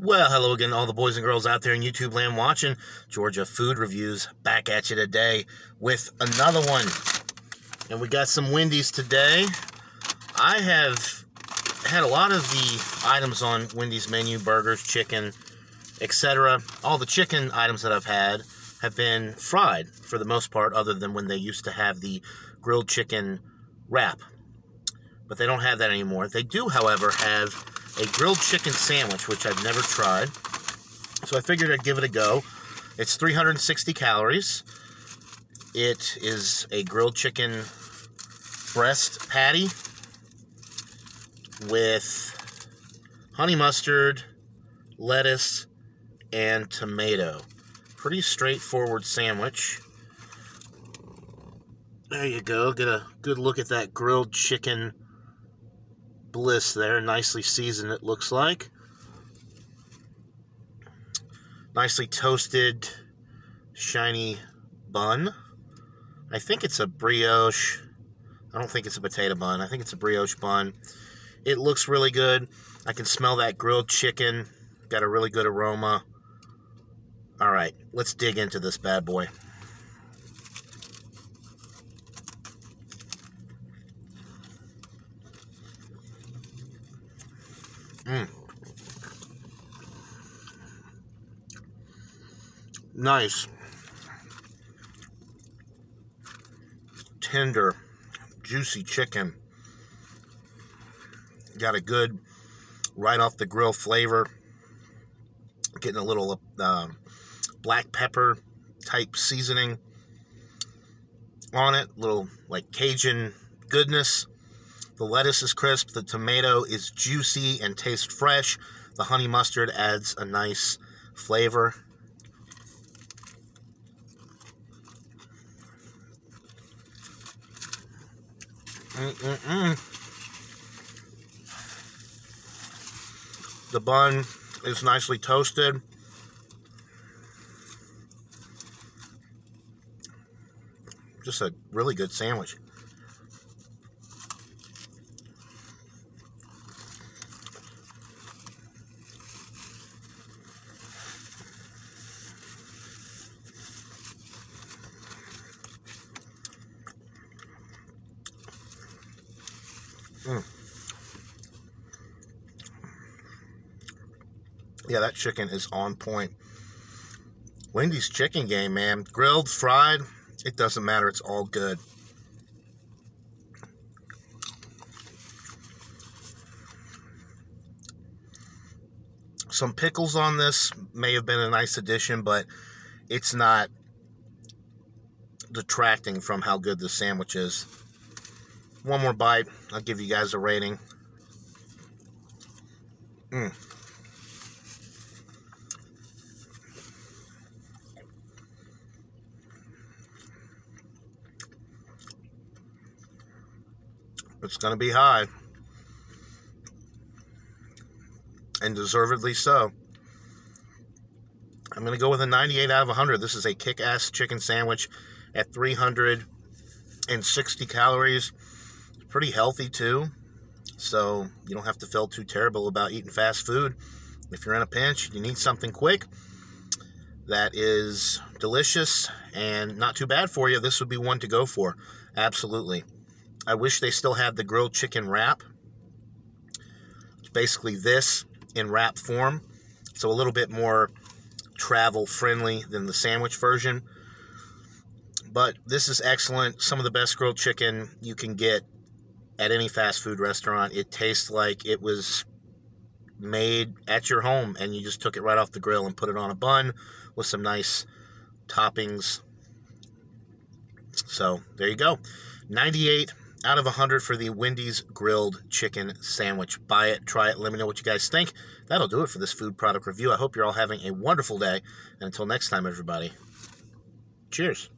Well, hello again, all the boys and girls out there in YouTube land watching. Georgia Food Reviews back at you today with another one. And we got some Wendy's today. I have had a lot of the items on Wendy's menu burgers, chicken, etc. All the chicken items that I've had have been fried for the most part, other than when they used to have the grilled chicken wrap. But they don't have that anymore. They do, however, have a grilled chicken sandwich, which I've never tried. So I figured I'd give it a go. It's 360 calories. It is a grilled chicken breast patty with honey mustard, lettuce, and tomato. Pretty straightforward sandwich. There you go. Get a good look at that grilled chicken bliss there. Nicely seasoned, it looks like. Nicely toasted, shiny bun. I think it's a brioche. I don't think it's a potato bun. I think it's a brioche bun. It looks really good. I can smell that grilled chicken. Got a really good aroma. All right, let's dig into this bad boy. Mm. Nice. Tender, juicy chicken. Got a good, right off the grill flavor. Getting a little uh, black pepper type seasoning on it. Little like Cajun goodness. The lettuce is crisp, the tomato is juicy and tastes fresh. The honey mustard adds a nice flavor. Mm-mm-mm. The bun is nicely toasted. Just a really good sandwich. Mm. Yeah, that chicken is on point. Wendy's chicken game, man. Grilled, fried, it doesn't matter. It's all good. Some pickles on this may have been a nice addition, but it's not detracting from how good the sandwich is one more bite. I'll give you guys a rating. Mm. It's going to be high. And deservedly so. I'm going to go with a 98 out of 100. This is a kick ass chicken sandwich at 360 calories pretty healthy too. So you don't have to feel too terrible about eating fast food. If you're in a pinch, you need something quick that is delicious and not too bad for you, this would be one to go for. Absolutely. I wish they still had the grilled chicken wrap. It's basically this in wrap form. So a little bit more travel friendly than the sandwich version. But this is excellent. Some of the best grilled chicken you can get at any fast food restaurant. It tastes like it was made at your home and you just took it right off the grill and put it on a bun with some nice toppings. So there you go. 98 out of 100 for the Wendy's grilled chicken sandwich. Buy it, try it, let me know what you guys think. That'll do it for this food product review. I hope you're all having a wonderful day. And until next time, everybody, cheers.